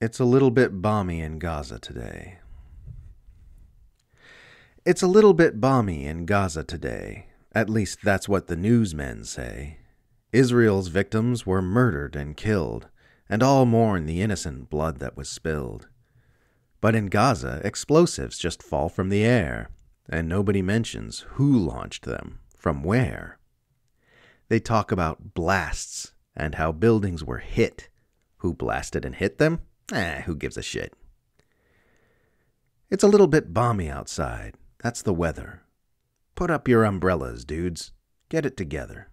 It's a little bit bomby in Gaza today. It's a little bit bomby in Gaza today. At least that's what the newsmen say. Israel's victims were murdered and killed, and all mourn the innocent blood that was spilled. But in Gaza, explosives just fall from the air, and nobody mentions who launched them, from where. They talk about blasts and how buildings were hit. Who blasted and hit them? Eh, who gives a shit? It's a little bit bomby outside. That's the weather. Put up your umbrellas, dudes. Get it together.